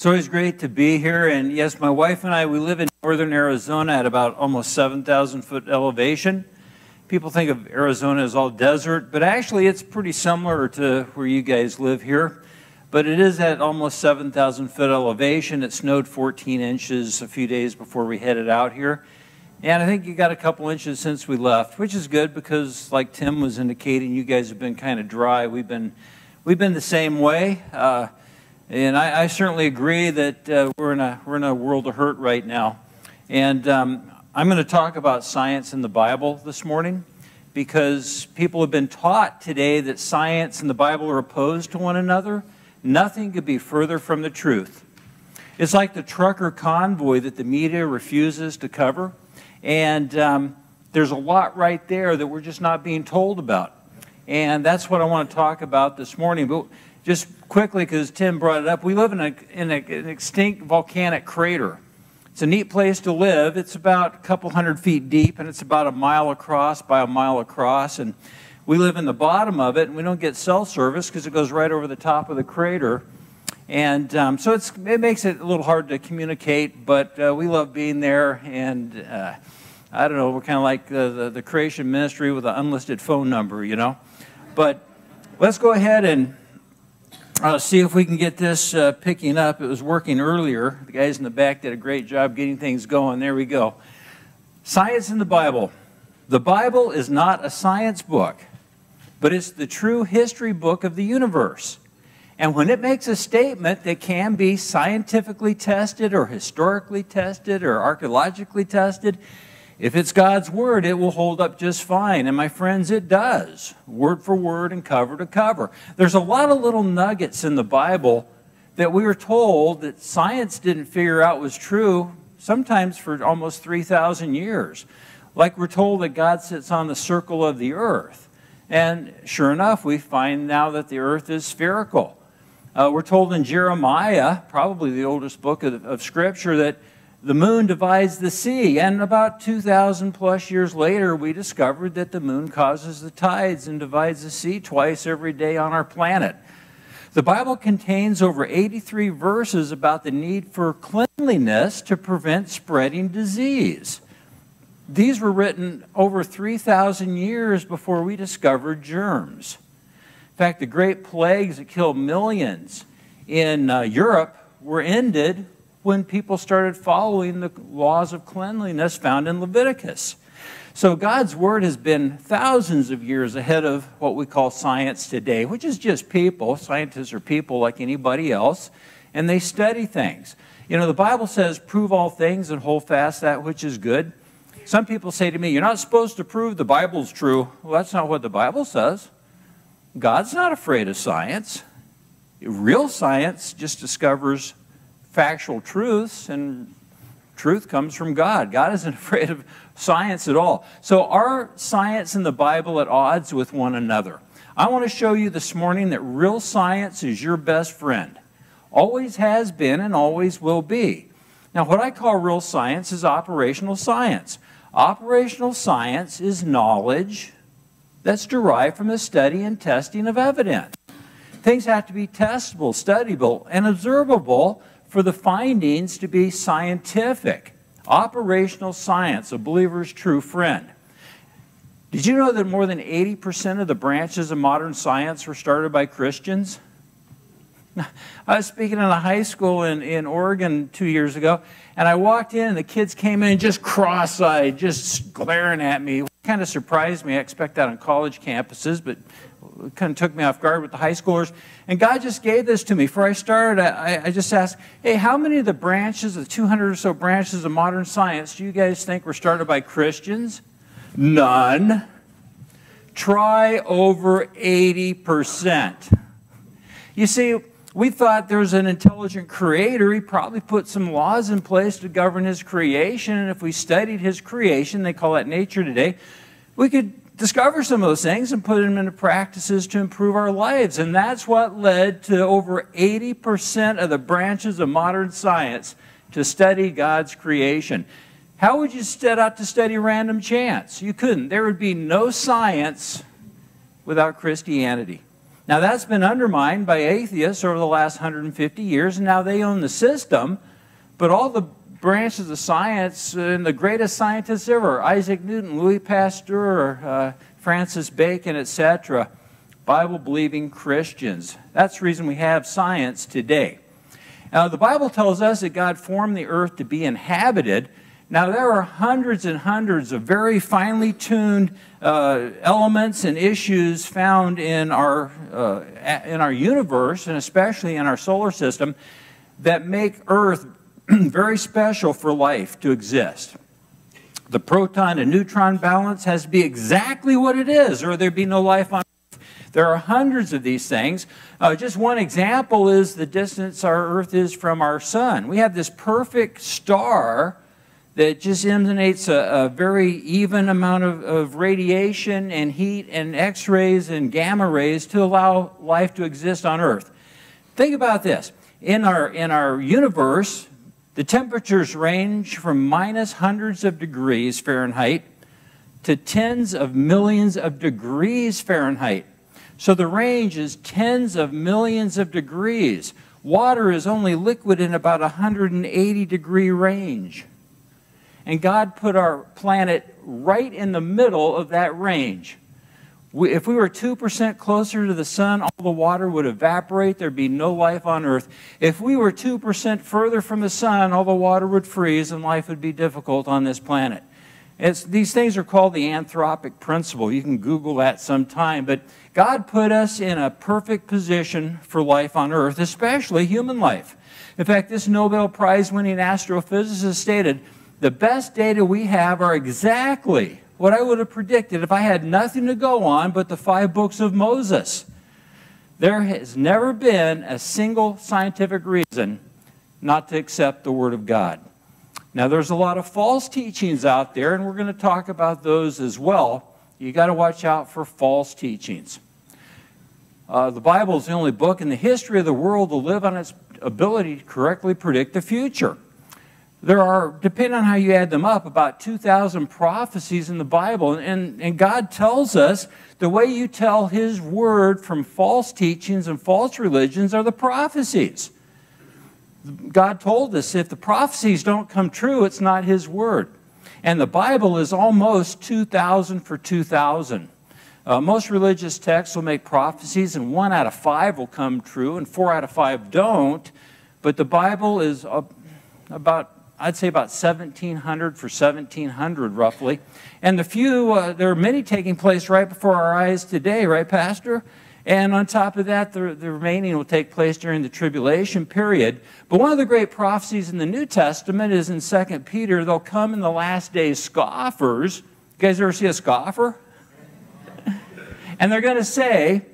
It's always great to be here. And yes, my wife and I, we live in northern Arizona at about almost 7,000 foot elevation. People think of Arizona as all desert, but actually it's pretty similar to where you guys live here. But it is at almost 7,000 foot elevation. It snowed 14 inches a few days before we headed out here. And I think you got a couple inches since we left, which is good because, like Tim was indicating, you guys have been kind of dry. We've been, we've been the same way. Uh, and I, I, certainly agree that uh, we're, in a, we're in a world of hurt right now. And um, I'm going to talk about science in the Bible this morning because people have been taught today that science and the Bible are opposed to one another. Nothing could be further from the truth. It's like the trucker convoy that the media refuses to cover. And um, there's a lot right there that we're just not being told about. And that's what I want to talk about this morning. But just quickly, because Tim brought it up, we live in, a, in a, an extinct volcanic crater. It's a neat place to live. It's about a couple hundred feet deep, and it's about a mile across by a mile across. And we live in the bottom of it, and we don't get cell service because it goes right over the top of the crater. And um, so it makes it a little hard to communicate, but uh, we love being there. And uh, I don't know, we're kind of like the, the, the creation ministry with an unlisted phone number, you know? But let's go ahead and uh, see if we can get this uh, picking up. It was working earlier. The guys in the back did a great job getting things going. There we go. Science in the Bible. The Bible is not a science book, but it's the true history book of the universe. And when it makes a statement that can be scientifically tested or historically tested or archaeologically tested, if it's God's word, it will hold up just fine. And my friends, it does, word for word and cover to cover. There's a lot of little nuggets in the Bible that we were told that science didn't figure out was true, sometimes for almost 3,000 years. Like we're told that God sits on the circle of the earth. And sure enough, we find now that the earth is spherical. Uh, we're told in Jeremiah, probably the oldest book of, of Scripture, that the moon divides the sea. And about 2,000 plus years later, we discovered that the moon causes the tides and divides the sea twice every day on our planet. The Bible contains over 83 verses about the need for cleanliness to prevent spreading disease. These were written over 3,000 years before we discovered germs. In fact, the great plagues that killed millions in uh, Europe were ended when people started following the laws of cleanliness found in Leviticus. So God's word has been thousands of years ahead of what we call science today, which is just people. Scientists are people like anybody else, and they study things. You know, the Bible says, prove all things and hold fast that which is good. Some people say to me, You're not supposed to prove the Bible's true. Well, that's not what the Bible says. God's not afraid of science. Real science just discovers factual truths, and truth comes from God. God isn't afraid of science at all. So, are science and the Bible at odds with one another? I want to show you this morning that real science is your best friend. Always has been and always will be. Now, what I call real science is operational science. Operational science is knowledge that's derived from the study and testing of evidence. Things have to be testable, studyable, and observable for the findings to be scientific. Operational science, a believer's true friend. Did you know that more than 80% of the branches of modern science were started by Christians? I was speaking in a high school in, in Oregon two years ago, and I walked in, and the kids came in just cross eyed, just glaring at me. It kind of surprised me. I expect that on college campuses, but kind of took me off guard with the high schoolers. And God just gave this to me. Before I started, I, I just asked, hey, how many of the branches, the 200 or so branches of modern science, do you guys think were started by Christians? None. Try over 80%. You see, we thought there was an intelligent creator. He probably put some laws in place to govern his creation. And if we studied his creation, they call that nature today, we could discover some of those things and put them into practices to improve our lives. And that's what led to over 80% of the branches of modern science to study God's creation. How would you set out to study random chance? You couldn't. There would be no science without Christianity. Now, that's been undermined by atheists over the last 150 years, and now they own the system. But all the branches of science and the greatest scientists ever Isaac Newton, Louis Pasteur, uh, Francis Bacon, etc. Bible believing Christians. That's the reason we have science today. Now, the Bible tells us that God formed the earth to be inhabited. Now, there are hundreds and hundreds of very finely tuned uh, elements and issues found in our, uh, in our universe, and especially in our solar system, that make Earth very special for life to exist. The proton and neutron balance has to be exactly what it is, or there'd be no life on Earth. There are hundreds of these things. Uh, just one example is the distance our Earth is from our sun. We have this perfect star that just emanates a, a very even amount of, of, radiation and heat and X rays and gamma rays to allow life to exist on Earth. Think about this. In our, in our universe, the temperatures range from minus hundreds of degrees Fahrenheit to tens of millions of degrees Fahrenheit. So the range is tens of millions of degrees. Water is only liquid in about 180 degree range. And God put our planet right in the middle of that range. We, if we were 2% closer to the sun, all the water would evaporate. There'd be no life on Earth. If we were 2% further from the sun, all the water would freeze and life would be difficult on this planet. It's, these things are called the anthropic principle. You can Google that sometime. But God put us in a perfect position for life on Earth, especially human life. In fact, this Nobel Prize winning astrophysicist stated the best data we have are exactly what I would have predicted if I had nothing to go on but the five books of Moses. There has never been a single scientific reason not to accept the Word of God. Now, there's a lot of false teachings out there, and we're going to talk about those as well. You got to watch out for false teachings. Uh, the Bible is the only book in the history of the world to live on its ability to correctly predict the future. There are, depending on how you add them up, about 2,000 prophecies in the Bible. And, and God tells us the way you tell His word from false teachings and false religions are the prophecies. God told us if the prophecies don't come true, it's not His word. And the Bible is almost 2,000 for 2,000. Uh, most religious texts will make prophecies, and one out of five will come true, and four out of five don't. But the Bible is about I'd say about 1,700 for 1,700 roughly. And the few, uh, there are many taking place right before our eyes today, right, Pastor? And on top of that, the, the remaining will take place during the tribulation period. But one of the great prophecies in the New Testament is in 2 Peter, they'll come in the last days scoffers. You guys ever see a scoffer? and they're going to say,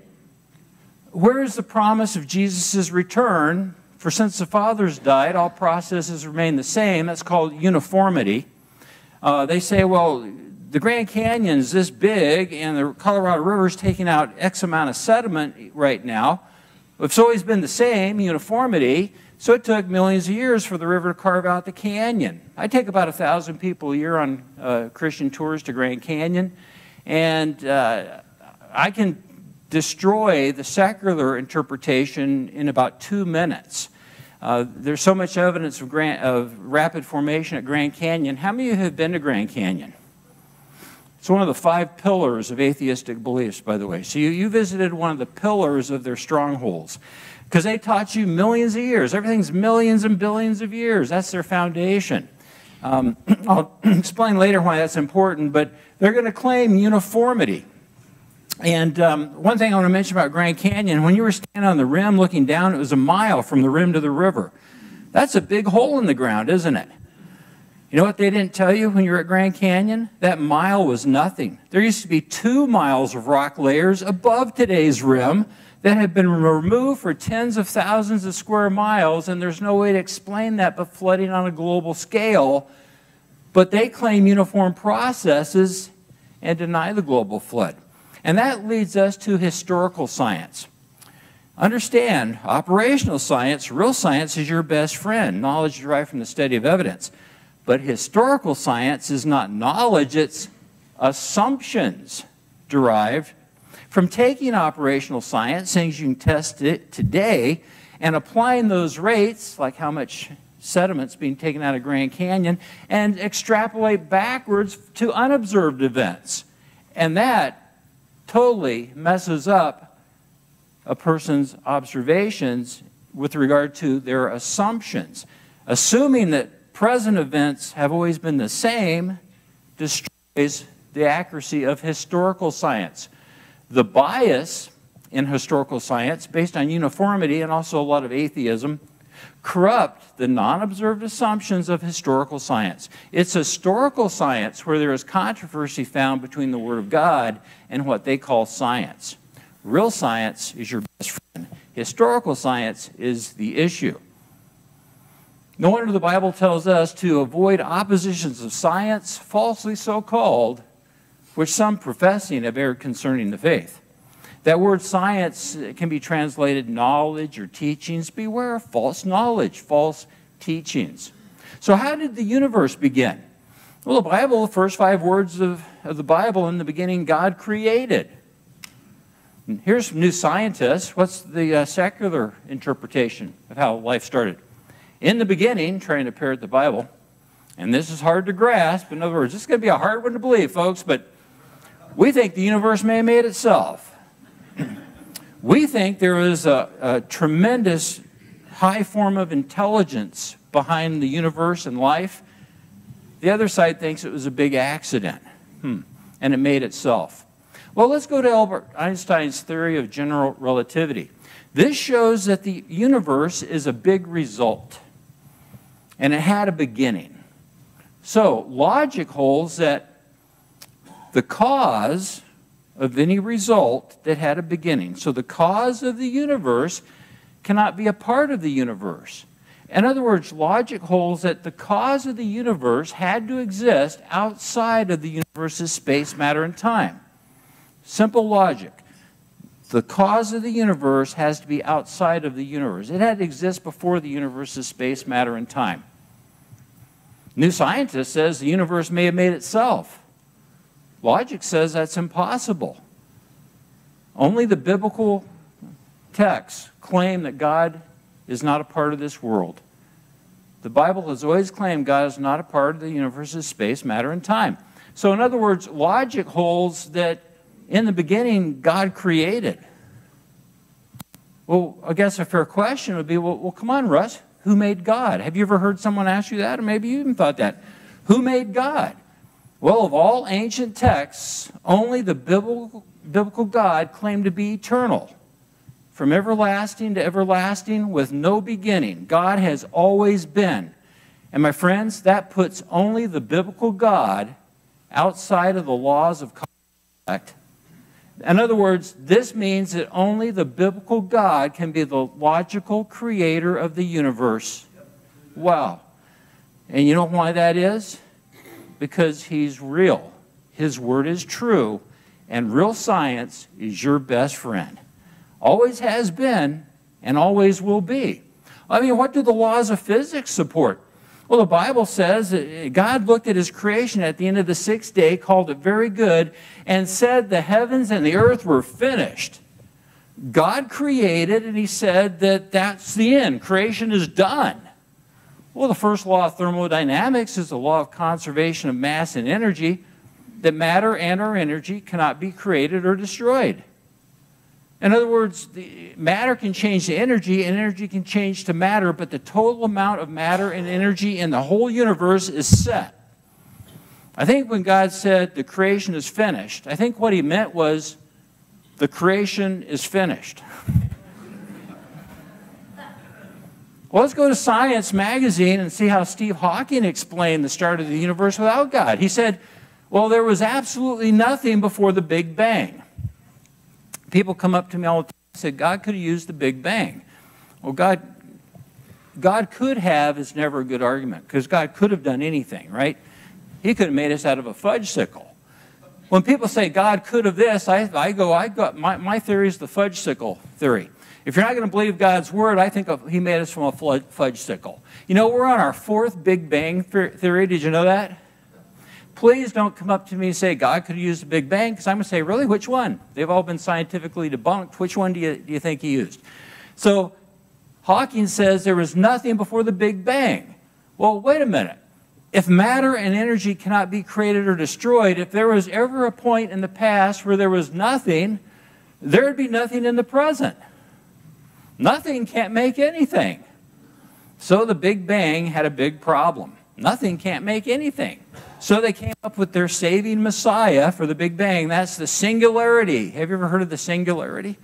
Where's the promise of Jesus' return? For since the fathers died, all processes remain the same. That's called uniformity. Uh, they say, well, the Grand Canyon is this big, and the Colorado River is taking out X amount of sediment right now. It's always been the same, uniformity. So it took millions of years for the river to carve out the canyon. I take about a thousand people a year on uh, Christian tours to Grand Canyon, and uh, I can destroy the secular interpretation in about two minutes. Uh, there's so much evidence of, Grand, of rapid formation at Grand Canyon. How many of you have been to Grand Canyon? It's one of the five pillars of atheistic beliefs, by the way. So you, you visited one of the pillars of their strongholds because they taught you millions of years. Everything's millions and billions of years. That's their foundation. Um, I'll explain later why that's important, but they're going to claim uniformity. And um, one thing I want to mention about Grand Canyon, when you were standing on the rim looking down, it was a mile from the rim to the river. That's a big hole in the ground, isn't it? You know what they didn't tell you when you were at Grand Canyon? That mile was nothing. There used to be two miles of rock layers above today's rim that had been removed for tens of thousands of square miles, and there's no way to explain that but flooding on a global scale. But they claim uniform processes and deny the global flood. And that leads us to historical science. Understand, operational science, real science is your best friend, knowledge derived from the study of evidence. But historical science is not knowledge, it's assumptions derived from taking operational science, things you can test it today, and applying those rates, like how much sediments being taken out of Grand Canyon, and extrapolate backwards to unobserved events. And that totally messes up a person's observations with regard to their assumptions. Assuming that present events have always been the same destroys the accuracy of historical science. The bias in historical science, based on uniformity and also a lot of atheism, corrupt the non observed assumptions of historical science. It's historical science where there is controversy found between the Word of God and what they call science. Real science is your best friend, historical science is the issue. No wonder the Bible tells us to avoid oppositions of science, falsely so called, which some professing have erred concerning the faith. That word science uh, can be translated knowledge or teachings. Beware of false knowledge, false teachings. So, how did the universe begin? Well, the Bible, the first five words of, of the Bible, in the beginning, God created. And here's new scientists. What's the uh, secular interpretation of how life started? In the beginning, trying to parrot the Bible, and this is hard to grasp. In other words, this is going to be a hard one to believe, folks, but we think the universe may have made itself. we think there is a, a tremendous high form of intelligence behind the universe and life. The other side thinks it was a big accident, hmm. and it made itself. Well, let's go to Albert Einstein's theory of general relativity. This shows that the universe is a big result, and it had a beginning. So, logic holds that the cause of any result that had a beginning. So the cause of the universe cannot be a part of the universe. In other words, logic holds that the cause of the universe had to exist outside of the universe's space, matter, and time. Simple logic. The cause of the universe has to be outside of the universe. It had to exist before the universe's space, matter, and time. New Scientist says the universe may have made itself. Logic says that's impossible. Only the biblical texts claim that God is not a part of this world. The Bible has always claimed God is not a part of the universe's space, matter, and time. So, in other words, logic holds that in the beginning, God created. Well, I guess a fair question would be well, well, come on, Russ, who made God? Have you ever heard someone ask you that? Or maybe you even thought that. Who made God? Well, of all ancient texts, only the biblical, biblical God claimed to be eternal. From everlasting to everlasting with no beginning. God has always been. And my friends, that puts only the biblical God outside of the laws of contact. In other words, this means that only the biblical God can be the logical creator of the universe. Wow. And you know why that is? because he's real. His word is true, and real science is your best friend. Always has been, and always will be. I mean, what do the laws of physics support? Well, the Bible says eh, God looked at his creation at the end of the sixth day, called it very good, and said the heavens and the earth were finished. God created, and he said that that's the end. Creation is done. Well, the first law of thermodynamics is the law of conservation of mass and energy, that matter and or energy cannot be created or destroyed. In other words, matter can change to energy, and energy can change to matter, but the total amount of matter and energy in the whole universe is set. I think when God said the creation is finished, I think what he meant was the creation is finished. Well, let's go to Science magazine and see how Steve Hawking explained the start of the universe without God. He said, well, there was absolutely nothing before the Big Bang. People come up to me all the time and say, God could have used the Big Bang. Well, God, God could have is never a good argument because God could have done anything, right? He could have made us out of a fudge sickle. When people say God could have this, I, I go, I got my, my theory is the fudge sickle theory. If you're not going to believe God's word, I think of, he made us from a fudge sickle. You know, we're on our fourth Big Bang theory. Did you know that? Please don't come up to me and say God could have used a Big Bang, because I'm going to say, really, which one? They've all been scientifically debunked. Which one do you, do you think he used? So Hawking says there was nothing before the Big Bang. Well, wait a minute. If matter and energy cannot be created or destroyed, if there was ever a point in the past where there was nothing, there would be nothing in the present. Nothing can't make anything. So the Big Bang had a big problem. Nothing can't make anything. So they came up with their saving Messiah for the Big Bang. That's the singularity. Have you ever heard of the singularity?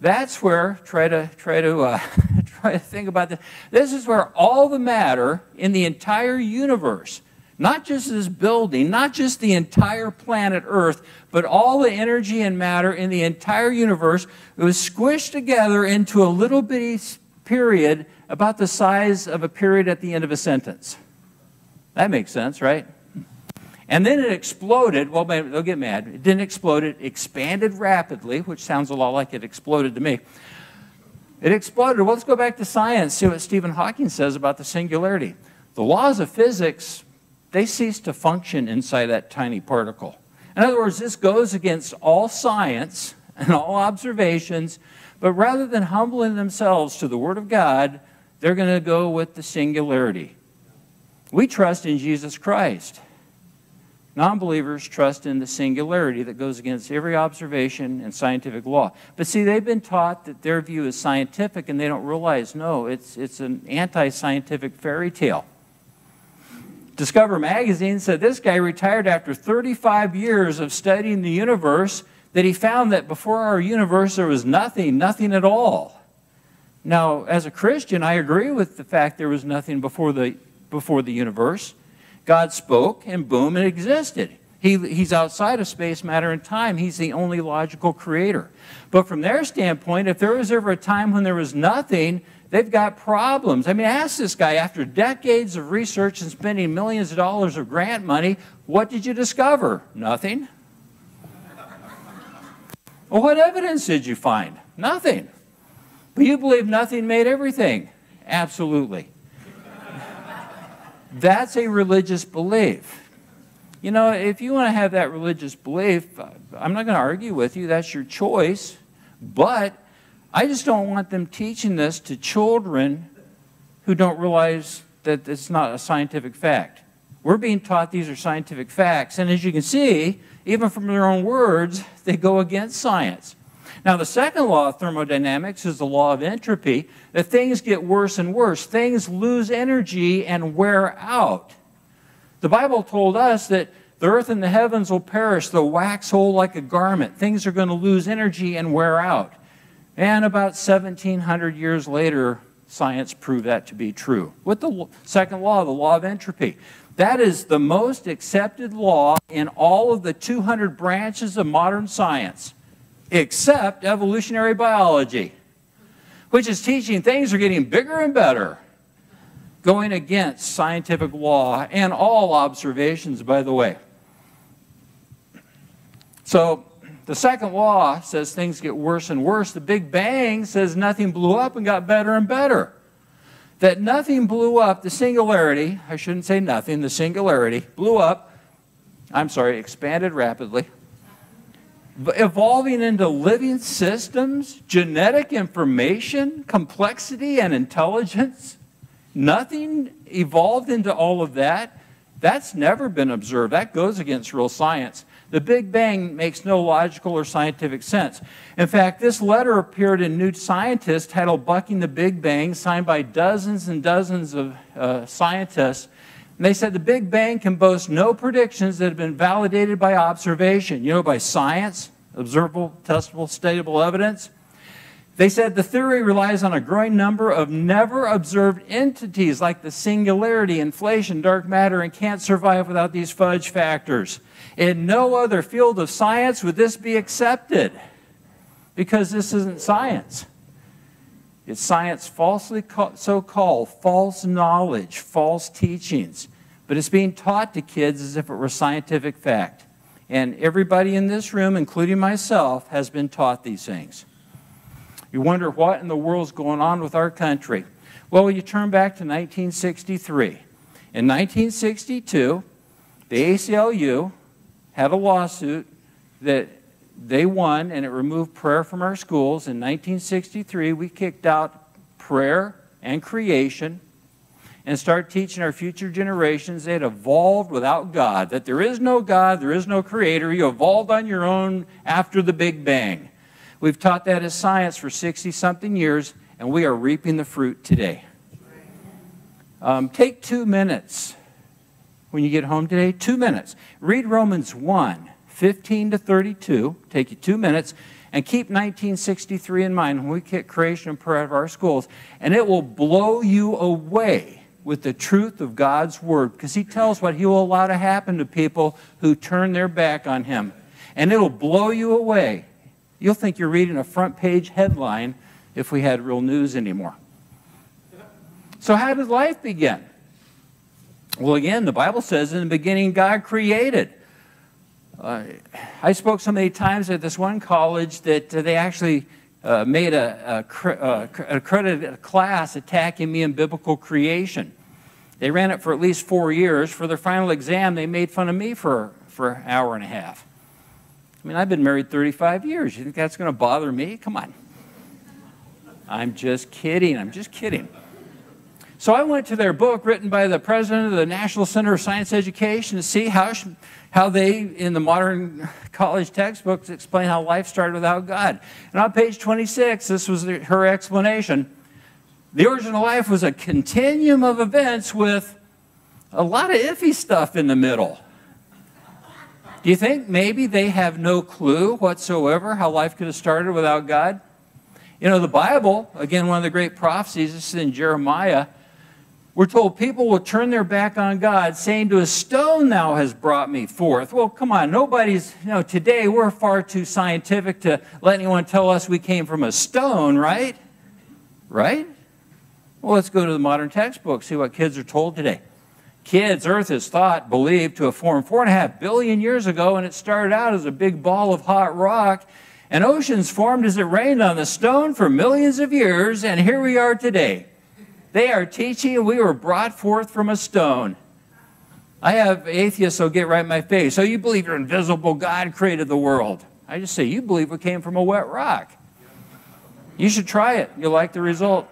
That's where try to try to uh, try to think about this. This is where all the matter in the entire universe, not just this building, not just the entire planet Earth, but all the energy and matter in the entire universe, it was squished together into a little bitty period about the size of a period at the end of a sentence. That makes sense, right? And then it exploded. Well, they'll get mad. It didn't explode, it expanded rapidly, which sounds a lot like it exploded to me. It exploded. Well, let's go back to science, see what Stephen Hawking says about the singularity. The laws of physics, they cease to function inside that tiny particle. In other words, this goes against all science and all observations, but rather than humbling themselves to the Word of God, they're going to go with the singularity. We trust in Jesus Christ. Non believers trust in the singularity that goes against every observation and scientific law. But see, they've been taught that their view is scientific and they don't realize no, it's, it's an anti scientific fairy tale. Discover magazine said this guy retired after 35 years of studying the universe, that he found that before our universe there was nothing, nothing at all. Now, as a Christian, I agree with the fact there was nothing before the, before the universe. God spoke, and boom, it existed. He, he's outside of space, matter, and time. He's the only logical creator. But from their standpoint, if there was ever a time when there was nothing, they've got problems. I mean, ask this guy after decades of research and spending millions of dollars of grant money, what did you discover? Nothing. well, what evidence did you find? Nothing. But you believe nothing made everything. Absolutely. That's a religious belief. You know, if you want to have that religious belief, uh, I'm not going to argue with you. That's your choice. But I just don't want them teaching this to children who don't realize that it's not a scientific fact. We're being taught these are scientific facts. And as you can see, even from their own words, they go against science. Now, the second law of thermodynamics is the law of entropy, that things get worse and worse. Things lose energy and wear out. The Bible told us that the earth and the heavens will perish, they'll wax old like a garment. Things are going to lose energy and wear out. And about 1700 years later, science proved that to be true. With the second law, the law of entropy. That is the most accepted law in all of the 200 branches of modern science except evolutionary biology, which is teaching things are getting bigger and better, going against scientific law and all observations, by the way. So, the second law says things get worse and worse. The Big Bang says nothing blew up and got better and better. That nothing blew up, the singularity, I shouldn't say nothing, the singularity blew up, I'm sorry, expanded rapidly evolving into living systems, genetic information, complexity, and intelligence. Nothing evolved into all of that. That's never been observed. That goes against real science. The Big Bang makes no logical or scientific sense. In fact, this letter appeared in New Scientist titled Bucking the Big Bang, signed by dozens and dozens of uh, scientists. And they said the Big Bang can boast no predictions that have been validated by observation, you know, by science, observable, testable, statable evidence. They said the theory relies on a growing number of never observed entities like the singularity, inflation, dark matter, and can't survive without these fudge factors. In no other field of science would this be accepted because this isn't science. It's science falsely so called, false knowledge, false teachings. But it's being taught to kids as if it were scientific fact. And everybody in this room, including myself, has been taught these things. You wonder what in the world's going on with our country. Well, you turn back to 1963. In 1962, The ACLU had a lawsuit that they won, and it removed prayer from our schools. In 1963, we kicked out prayer and creation and start teaching our future generations they had evolved without God, that there is no God, there is no creator. You evolved on your own after the Big Bang. We've taught that as science for 60 something years, and we are reaping the fruit today. Um, take two minutes when you get home today. Two minutes. Read Romans 1 15 to 32. Take you two minutes. And keep 1963 in mind when we kick creation and prayer out of our schools. And it will blow you away with the truth of God's word because he tells what he will allow to happen to people who turn their back on him. And it'll blow you away. You'll think you're reading a front page headline if we had real news anymore. So, how did life begin? Well, again, the Bible says in the beginning, God created. Uh, I spoke so many times at this one college that uh, they actually uh, made a, a, a, accredited class attacking me in biblical creation. They ran it for at least four years. For their final exam, they made fun of me for, for an hour and a half. I mean, I've been married 35 years. You think that's going to bother me? Come on. I'm just kidding. I'm just kidding. So I went to their book written by the president of the National Center of Science Education to see how, how they, in the modern college textbooks, explain how life started without God. And on page 26, this was her explanation. The origin of life was a continuum of events with a lot of iffy stuff in the middle. Do you think maybe they have no clue whatsoever how life could have started without God? You know, the Bible, again, one of the great prophecies, this is in Jeremiah, we're told people will turn their back on God, saying to a stone, Thou hast brought me forth. Well, come on, nobody's, you know, today we're far too scientific to let anyone tell us we came from a stone, right? Right? Well, let's go to the modern textbook, see what kids are told today. Kids, Earth is thought, believed to have formed four and a half billion years ago, and it started out as a big ball of hot rock. And oceans formed as it rained on the stone for millions of years, and here we are today. They are teaching we were brought forth from a stone. I have atheists who'll get right in my face. So you believe your invisible God created the world. I just say, you believe we came from a wet rock. You should try it. You'll like the result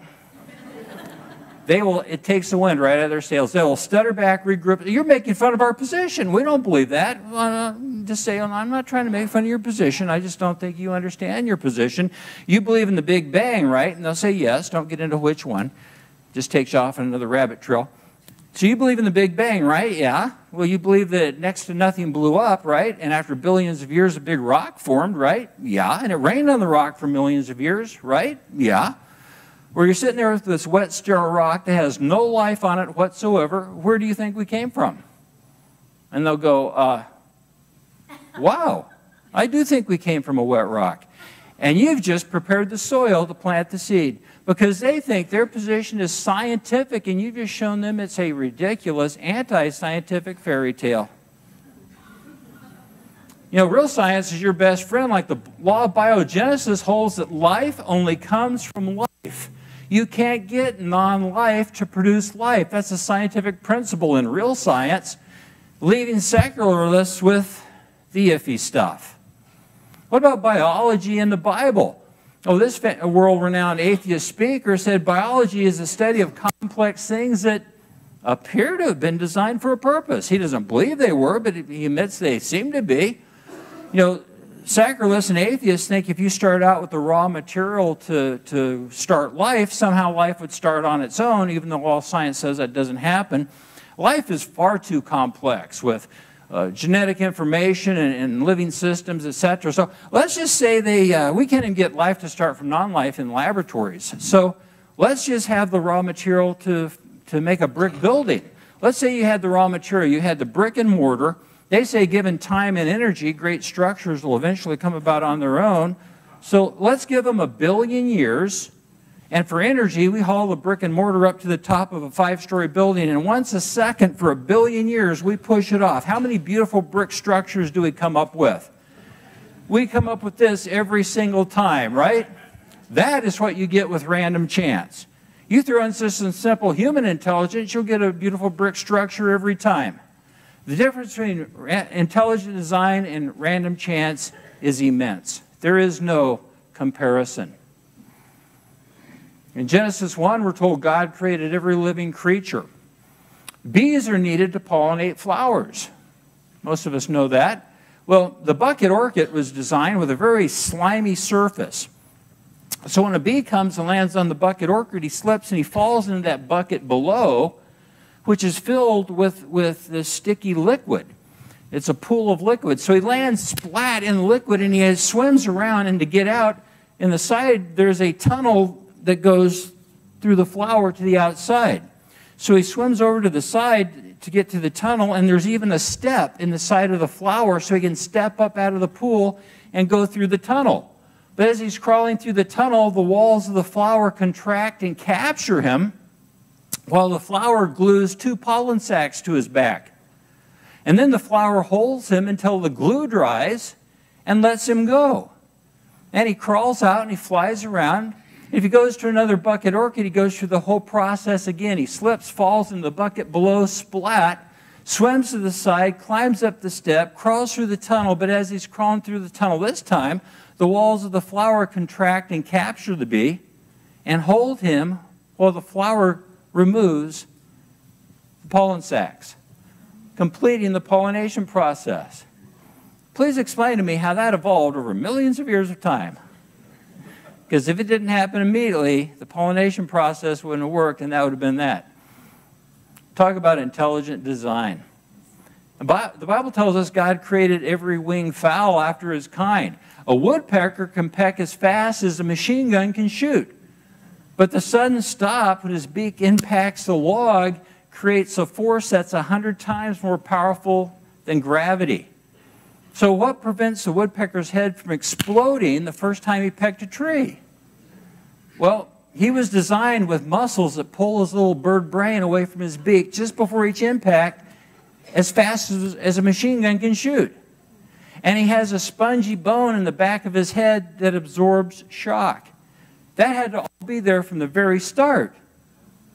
they will, it takes the wind right out of their sails. They will stutter back, regroup. You're making fun of our position. We don't believe that. Uh, just say, I'm not trying to make fun of your position. I just don't think you understand your position. You believe in the Big Bang, right? And they'll say yes. Don't get into which one. Just takes off on another rabbit trail. So you believe in the Big Bang, right? Yeah. Well, you believe that next to nothing blew up, right? And after billions of years, a big rock formed, right? Yeah. And it rained on the rock for millions of years, right? Yeah where you're sitting there with this wet, sterile rock that has no life on it whatsoever, where do you think we came from? And they'll go, uh, wow, I do think we came from a wet rock. And you've just prepared the soil to plant the seed because they think their position is scientific and you've just shown them it's a ridiculous, anti scientific fairy tale. You know, real science is your best friend. Like the law of biogenesis holds that life only comes from life. You can't get non life to produce life. That's a scientific principle in real science, leaving secularists with the iffy stuff. What about biology in the Bible? Oh, this world renowned atheist speaker said biology is a study of complex things that appear to have been designed for a purpose. He doesn't believe they were, but he admits they seem to be. You know, Secularists and atheists think if you start out with the raw material to, to start life, somehow life would start on its own, even though all science says that doesn't happen. Life is far too complex with uh, genetic information and, and, living systems, etc. So let's just say they, uh, we can't even get life to start from non-life in laboratories. So let's just have the raw material to, to make a brick building. Let's say you had the raw material, you had the brick and mortar, they say, given time and energy, great structures will eventually come about on their own. So let's give them a billion years. And for energy, we haul the brick and mortar up to the top of a five story building. And once a second for a billion years, we push it off. How many beautiful brick structures do we come up with? We come up with this every single time, right? That is what you get with random chance. You throw in some simple human intelligence, you'll get a beautiful brick structure every time. The difference between intelligent design and random chance is immense. There is no comparison. In Genesis 1, we're told God created every living creature. Bees are needed to pollinate flowers. Most of us know that. Well, the bucket orchid was designed with a very slimy surface. So when a bee comes and lands on the bucket orchid, he slips and he falls into that bucket below, which is filled with, with this sticky liquid. It's a pool of liquid. So he lands splat in the liquid and he has, swims around, and to get out, in the side, there's a tunnel that goes through the flower to the outside. So he swims over to the side to get to the tunnel, and there's even a step in the side of the flower so he can step up out of the pool and go through the tunnel. But as he's crawling through the tunnel, the walls of the flower contract and capture him while the flower glues two pollen sacs to his back. And then the flower holds him until the glue dries and lets him go. And he crawls out and he flies around. If he goes to another bucket orchid, he goes through the whole process again. He slips, falls in the bucket below, splat, swims to the side, climbs up the step, crawls through the tunnel. But as he's crawling through the tunnel this time, the walls of the flower contract and capture the bee and hold him while the flower removes the pollen sacs, completing the pollination process. Please explain to me how that evolved over millions of years of time. Because if it didn't happen immediately, the pollination process wouldn't have worked, and that would have been that. Talk about intelligent design. The Bible tells us God created every winged fowl after his kind. A woodpecker can peck as fast as a machine gun can shoot. But the sudden stop when his beak impacts the log creates a force that's 100 times more powerful than gravity. So, what prevents the woodpecker's head from exploding the first time he pecked a tree? Well, he was designed with muscles that pull his little bird brain away from his beak just before each impact as fast as, as a machine gun can shoot. And he has a spongy bone in the back of his head that absorbs shock. That had to all be there from the very start.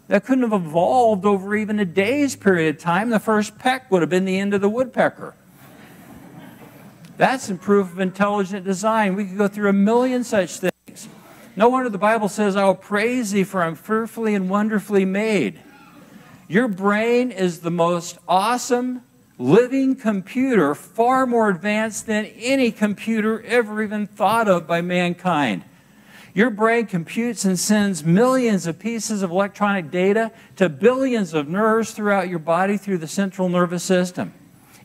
That couldn't have evolved over even a day's period of time. The first peck would have been the end of the woodpecker. That's proof of intelligent design. We could go through a million such things. No wonder the Bible says, I will praise thee, for I'm fearfully and wonderfully made. Your brain is the most awesome living computer, far more advanced than any computer ever even thought of by mankind. Your brain computes and sends millions of pieces of electronic data to billions of nerves throughout your body through the central nervous system.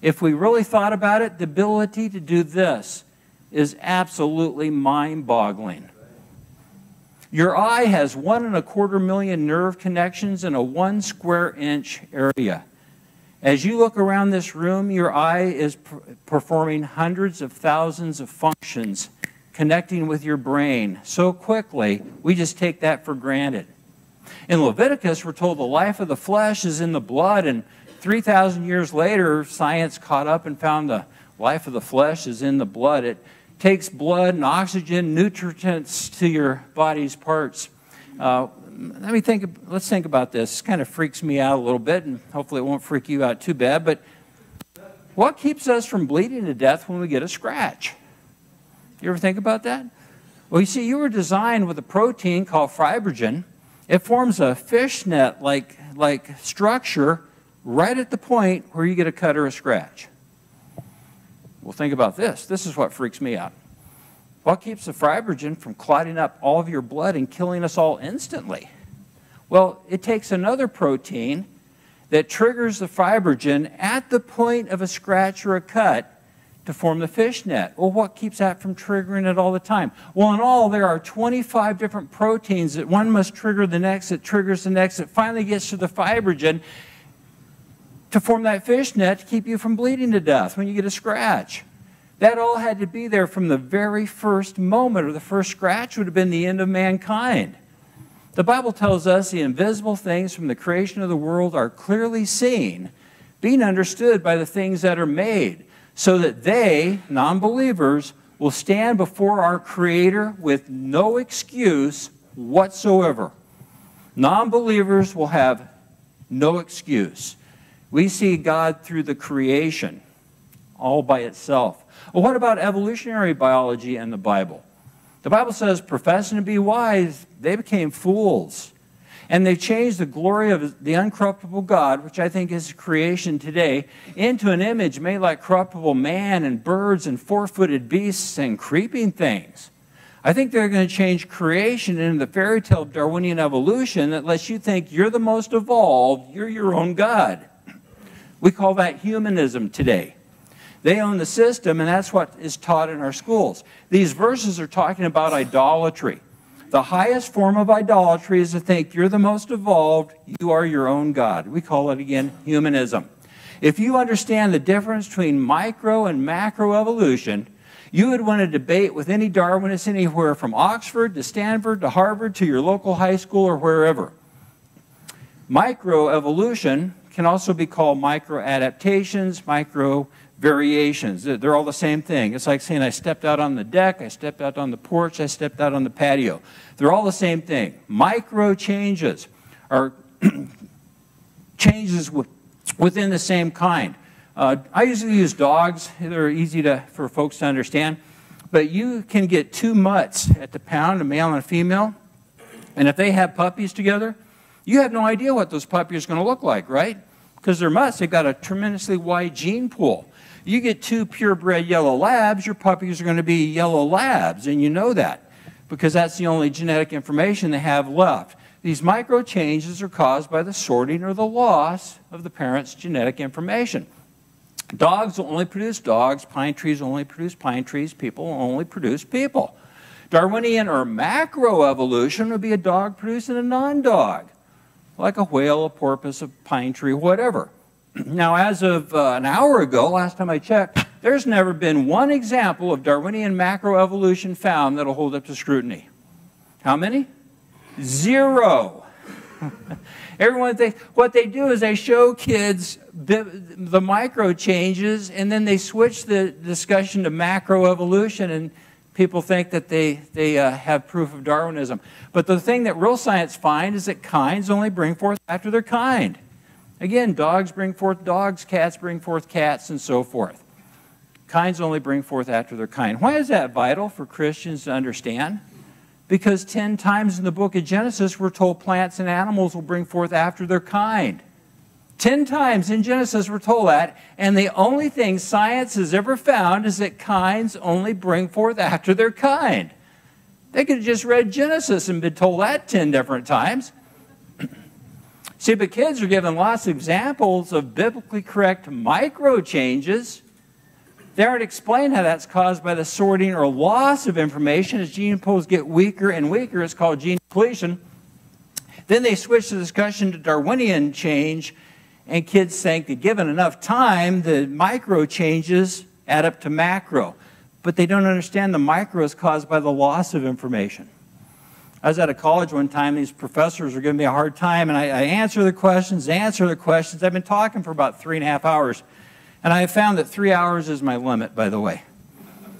If we really thought about it, the ability to do this is absolutely mind boggling. Your eye has one and a quarter million nerve connections in a one square inch area. As you look around this room, your eye is performing hundreds of thousands of functions connecting with your brain so quickly, we just take that for granted. In Leviticus, we're told the life of the flesh is in the blood, and 3,000 years later, science caught up and found the life of the flesh is in the blood. It takes blood and oxygen, nutrients to your body's parts. Uh, let me think, let's think about this. This kind of freaks me out a little bit, and hopefully it won't freak you out too bad. But what keeps us from bleeding to death when we get a scratch? You ever think about that? Well, you see, you were designed with a protein called fibrogen. It forms a fishnet like, like structure right at the point where you get a cut or a scratch. Well, think about this. This is what freaks me out. What keeps the fibrogen from clotting up all of your blood and killing us all instantly? Well, it takes another protein that triggers the fibrogen at the point of a scratch or a cut to form the fishnet. Well, what keeps that from triggering it all the time? Well, in all, there are 25 different proteins that one must trigger the next, that triggers the next, that finally gets to the fibrogen, to form that fishnet to keep you from bleeding to death when you get a scratch. That all had to be there from the very first moment, or the first scratch would have been the end of mankind. The Bible tells us the invisible things from the creation of the world are clearly seen, being understood by the things that are made, so that they, non believers, will stand before our Creator with no excuse whatsoever. Non believers will have no excuse. We see God through the creation, all by itself. Well, what about evolutionary biology and the Bible? The Bible says, professing to be wise, they became fools. And they changed the glory of the uncorruptible God, which I think is creation today, into an image made like corruptible man and birds and four footed beasts and creeping things. I think they're going to change creation into the fairy tale of Darwinian evolution that lets you think you're the most evolved, you're your own God. We call that humanism today. They own the system, and that's what is taught in our schools. These verses are talking about idolatry. The highest form of idolatry is to think you're the most evolved, you are your own God. We call it again humanism. If you understand the difference between micro and macro evolution, you would want to debate with any Darwinist anywhere from Oxford to Stanford to Harvard to your local high school or wherever. Microevolution can also be called micro adaptations, micro variations. They're all the same thing. It's like saying I stepped out on the deck, I stepped out on the porch, I stepped out on the patio. They're all the same thing. Micro changes are changes within the same kind. Uh, I usually use dogs. They're easy to, for folks to understand. But you can get two mutts at the pound, a male and a female. And if they have puppies together, you have no idea what those puppies are going to look like, right? Because they're mutts. They've got a tremendously wide gene pool. You get two purebred yellow labs, your puppies are going to be yellow labs, and you know that because that's the only genetic information they have left. These micro changes are caused by the sorting or the loss of the parent's genetic information. Dogs will only produce dogs, pine trees only produce pine trees, people will only produce people. Darwinian or macroevolution would be a dog producing a non dog, like a whale, a porpoise, a pine tree, whatever. Now, as of uh, an hour ago, last time I checked, there's never been one example of Darwinian macroevolution found that'll hold up to scrutiny. How many? Zero. Everyone thinks what they do is they show kids the micro changes and then they switch the discussion to macroevolution and people think that they, they uh, have proof of Darwinism. But the thing that real science finds is that kinds only bring forth after their kind. Again, dogs bring forth dogs, cats bring forth cats, and so forth. Kinds only bring forth after their kind. Why is that vital for Christians to understand? Because 10 times in the book of Genesis, we're told plants and animals will bring forth after their kind. 10 times in Genesis, we're told that. And the only thing science has ever found is that kinds only bring forth after their kind. They could have just read Genesis and been told that 10 different times. See, but kids are given lots of examples of biblically correct micro changes. They aren't explained how that's caused by the sorting or loss of information as gene pools get weaker and weaker. It's called gene depletion. Then they switch the discussion to Darwinian change, and kids think that given enough time, the micro changes add up to macro. But they don't understand the micro is caused by the loss of information. I was at a college one time, these professors were giving me a hard time, and I, I answer the questions, answer the questions. I've been talking for about three and a half hours, and I found that three hours is my limit, by the way.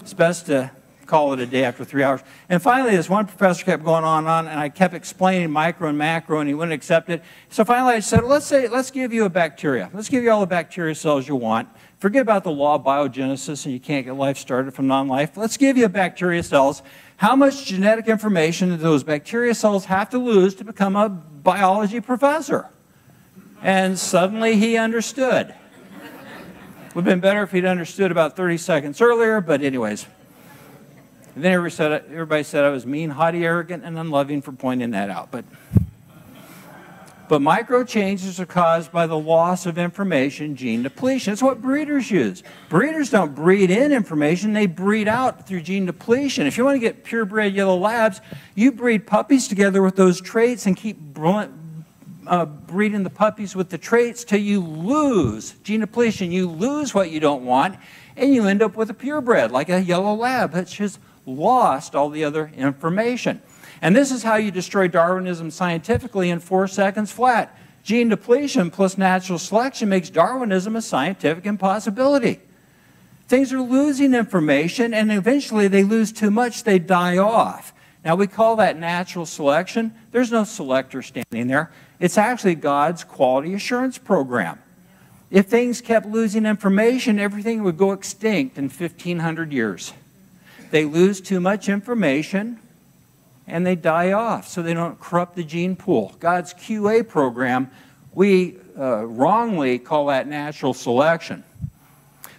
It's best to call it a day after three hours. And finally, this one professor kept going on and on, and I kept explaining micro and macro, and he wouldn't accept it. So finally, I said, let's say, let's give you a bacteria. Let's give you all the bacteria cells you want. Forget about the law of biogenesis, and you can't get life started from non-life. Let's give you bacteria cells, how much genetic information do those bacteria cells have to lose to become a biology professor? And suddenly he understood. Would have been better if he'd understood about 30 seconds earlier, but anyways. And then everybody said, everybody said I was mean, haughty, arrogant, and unloving for pointing that out. But but micro changes are caused by the loss of information, gene depletion. It's what breeders use. Breeders don't breed in information, they breed out through gene depletion. If you want to get purebred yellow labs, you breed puppies together with those traits and keep uh, breeding the puppies with the traits till you lose gene depletion. You lose what you don't want, and you end up with a purebred, like a yellow lab that's just lost all the other information. And this is how you destroy Darwinism scientifically in four seconds flat. Gene depletion plus natural selection makes Darwinism a scientific impossibility. Things are losing information, and eventually they lose too much, they die off. Now, we call that natural selection. There's no selector standing there. It's actually God's quality assurance program. If things kept losing information, everything would go extinct in 1500 years. They lose too much information and they die off so they don't corrupt the gene pool. God's QA program, we uh, wrongly call that natural selection.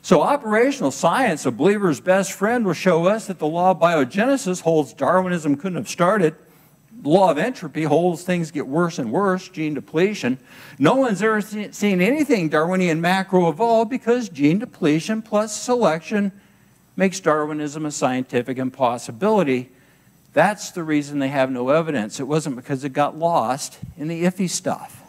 So, operational science, a believer's best friend, will show us that the law of biogenesis holds Darwinism couldn't have started. The law of entropy holds things get worse and worse, gene depletion. No one's ever seen anything Darwinian macro evolve because gene depletion plus selection makes Darwinism a scientific impossibility. That's the reason they have no evidence. It wasn't because it got lost in the iffy stuff.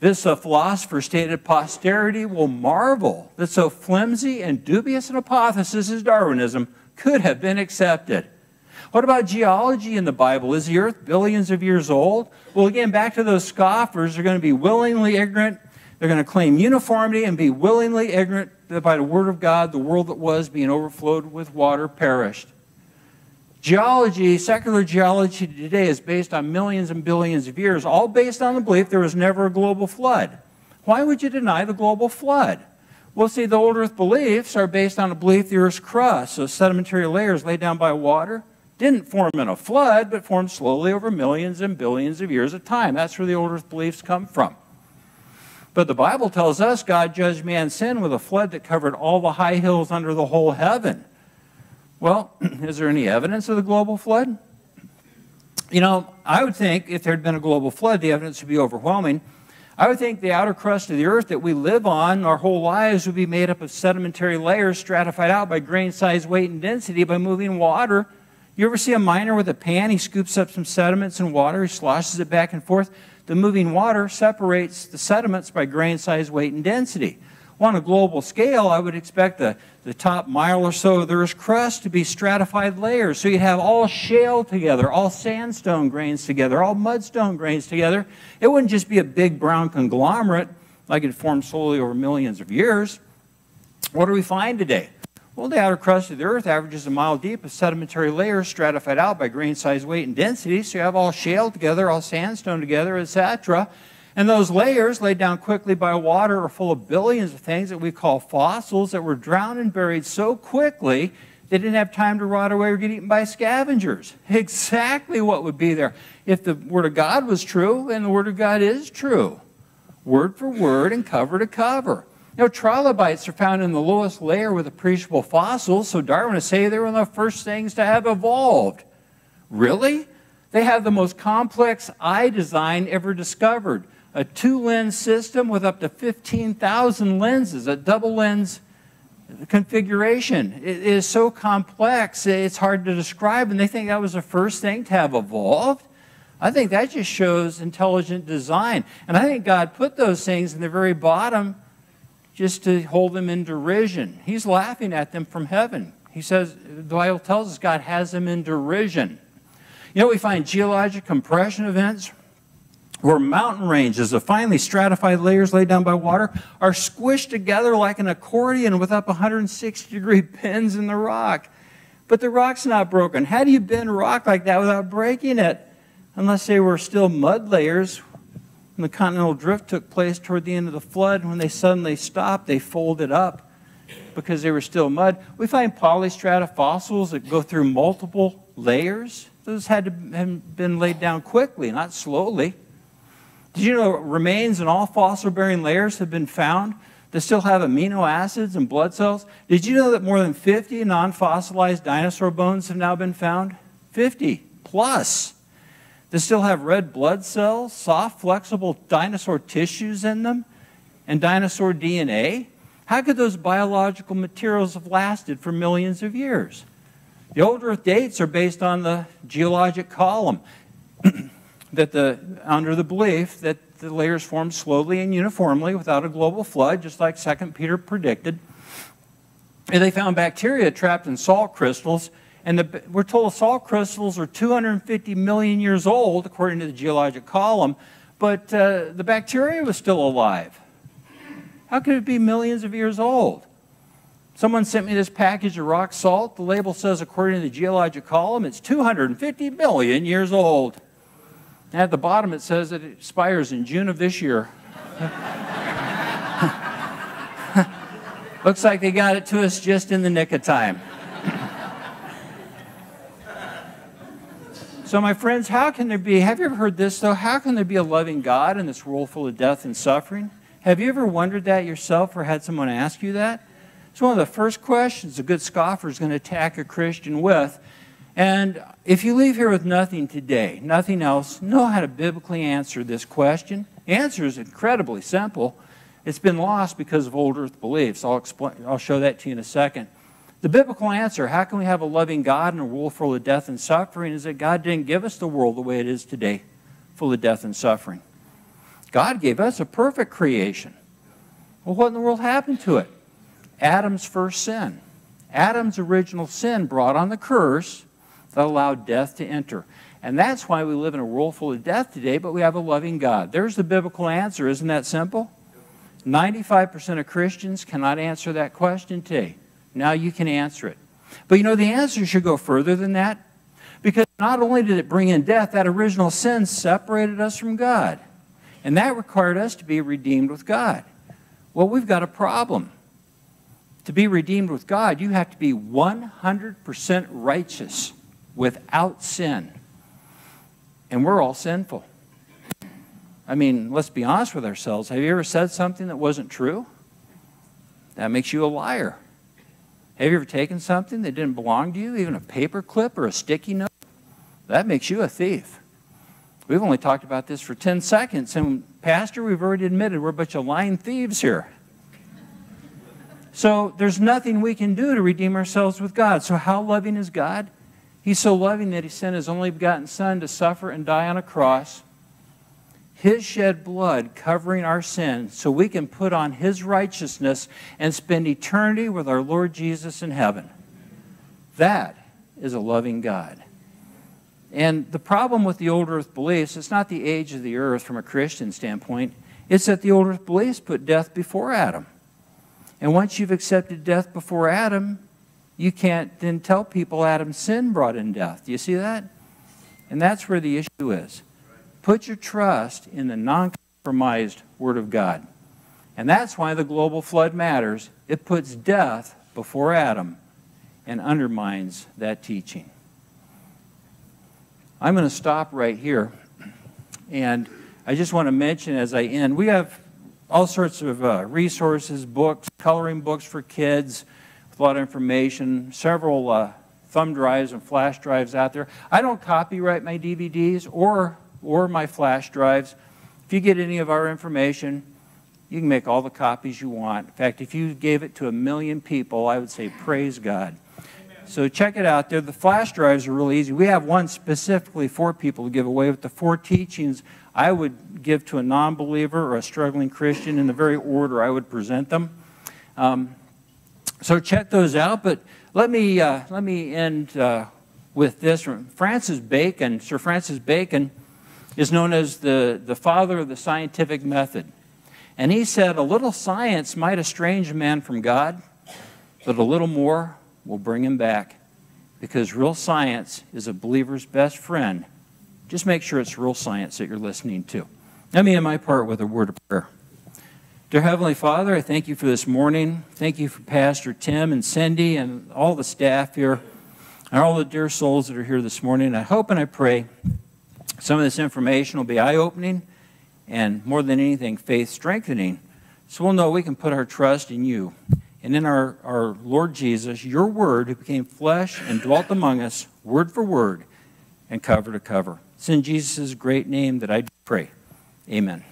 This philosopher stated posterity will marvel that so flimsy and dubious an hypothesis as Darwinism could have been accepted. What about geology in the Bible? Is the earth billions of years old? Well, again, back to those scoffers, they're going to be willingly ignorant. They're going to claim uniformity and be willingly ignorant that by the word of God, the world that was being overflowed with water perished. Geology, secular geology today is based on millions and billions of years, all based on the belief there was never a global flood. Why would you deny the global flood? Well, see, the old earth beliefs are based on a belief the earth's crust, so sedimentary layers laid down by water, didn't form in a flood, but formed slowly over millions and billions of years of time. That's where the old earth beliefs come from. But the Bible tells us God judged man's sin with a flood that covered all the high hills under the whole heaven. Well, is there any evidence of the global flood? You know, I would think if there had been a global flood, the evidence would be overwhelming. I would think the outer crust of the earth that we live on our whole lives would be made up of sedimentary layers stratified out by grain size, weight, and density by moving water. You ever see a miner with a pan? He scoops up some sediments and water, he sloshes it back and forth. The moving water separates the sediments by grain size, weight, and density. Well, on a global scale, I would expect the, the top mile or so of the Earth's crust to be stratified layers. So you'd have all shale together, all sandstone grains together, all mudstone grains together. It wouldn't just be a big brown conglomerate like it formed slowly over millions of years. What do we find today? Well, the outer crust of the Earth averages a mile deep of sedimentary layers stratified out by grain size, weight, and density. So you have all shale together, all sandstone together, etc. And those layers, laid down quickly by water, are full of billions of things that we call fossils that were drowned and buried so quickly they didn't have time to rot away or get eaten by scavengers. Exactly what would be there if the Word of God was true, and the Word of God is true, word for word and cover to cover. You know, trilobites are found in the lowest layer with appreciable fossils, so Darwin Darwinists say they were one of the first things to have evolved. Really? They have the most complex eye design ever discovered a two lens system with up to 15,000 lenses, a double lens configuration. It is so complex, it's hard to describe, and they think that was the first thing to have evolved. I think that just shows intelligent design. And I think God put those things in the very bottom just to hold them in derision. He's laughing at them from heaven. He says, the Bible tells us God has them in derision. You know, we find geologic compression events where mountain ranges of finely stratified layers laid down by water are squished together like an accordion with up 160 degree bends in the rock. But the rock's not broken. How do you bend rock like that without breaking it? Unless they were still mud layers. The continental drift took place toward the end of the flood, when they suddenly stopped, they folded up because they were still mud. We find polystrata fossils that go through multiple layers. Those had to have been laid down quickly, not slowly. Did you know remains in all fossil bearing layers have been found that still have amino acids and blood cells? Did you know that more than 50 non fossilized dinosaur bones have now been found? 50 plus. That still have red blood cells, soft, flexible dinosaur tissues in them, and dinosaur DNA? How could those biological materials have lasted for millions of years? The old Earth dates are based on the geologic column. that the, under the belief that the layers formed slowly and uniformly without a global flood, just like 2 Peter predicted. And they found bacteria trapped in salt crystals. And the, we're told salt crystals are 250 million years old, according to the geologic column, but uh, the bacteria was still alive. How could it be millions of years old? Someone sent me this package of rock salt. The label says, according to the geologic column, it's 250 million years old. And at the bottom, it says that it expires in June of this year. Looks like they got it to us just in the nick of time. So, my friends, how can there be, have you ever heard this though? How can there be a loving God in this world full of death and suffering? Have you ever wondered that yourself or had someone ask you that? It's one of the first questions a good scoffer is going to attack a Christian with. And if you leave here with nothing today, nothing else, know how to biblically answer this question. The answer is incredibly simple. It's been lost because of old earth beliefs. I'll, explain, I'll show that to you in a second. The biblical answer, how can we have a loving God in a world full of death and suffering, is that God didn't give us the world the way it is today, full of death and suffering. God gave us a perfect creation. Well, what in the world happened to it? Adam's first sin. Adam's original sin brought on the curse that allowed death to enter. And that's why we live in a world full of death today, but we have a loving God. There's the biblical answer. Isn't that simple? 95% of Christians cannot answer that question today. Now you can answer it. But you know, the answer should go further than that. Because not only did it bring in death, that original sin separated us from God. And that required us to be redeemed with God. Well, we've got a problem. To be redeemed with God, you have to be 100% righteous without sin. And we're all sinful. I mean, let's be honest with ourselves. Have you ever said something that wasn't true? That makes you a liar. Have you ever taken something that didn't belong to you, even a paper clip or a sticky note? That makes you a thief. We've only talked about this for 10 seconds, and Pastor, we've already admitted we're a bunch of lying thieves here. So there's nothing we can do to redeem ourselves with God. So, how loving is God? He's so loving that He sent His only begotten Son to suffer and die on a cross his shed blood covering our sin so we can put on His righteousness and spend eternity with our Lord Jesus in heaven. That is a loving God. And the problem with the old earth beliefs, it's not the age of the earth from a Christian standpoint, it's that the old earth beliefs put death before Adam. And once you've accepted death before Adam, you can't then tell people Adam's sin brought in death. Do you see that? And that's where the issue is. Put your trust in the non compromised Word of God. And that's why the global flood matters. It puts death before Adam and undermines that teaching. I'm going to stop right here. And I just want to mention as I end, we have all sorts of uh, resources, books, coloring books for kids with a lot of information, several uh, thumb drives and flash drives out there. I don't copyright my DVDs or or my flash drives. If you get any of our information, you can make all the copies you want. In fact, if you gave it to a million people, I would say, praise God. So check it out there. The flash drives are really easy. We have one specifically for people to give away with the four teachings I would give to a non believer or a struggling Christian in the very order I would present them. Um, so check those out. But let me, uh, let me end uh, with this. Francis Bacon, Sir Francis Bacon, is known as the, the father of the scientific method. And he said, A little science might estrange a man from God, but a little more will bring him back. Because real science is a believer's best friend. Just make sure it's real science that you're listening to. Let me end my part with a word of prayer. Dear Heavenly Father, I thank you for this morning. Thank you for Pastor Tim and Cindy and all the staff here and all the dear souls that are here this morning. I hope and I pray some of this information will be eye opening and, more than anything, faith strengthening. So we'll know we can put our trust in you and in our, our Lord Jesus, your word, who became flesh and dwelt among us, word for word and cover to cover. It's in Jesus' great name that I pray. Amen.